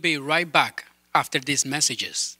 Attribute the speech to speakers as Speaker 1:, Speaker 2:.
Speaker 1: Be right back after these messages.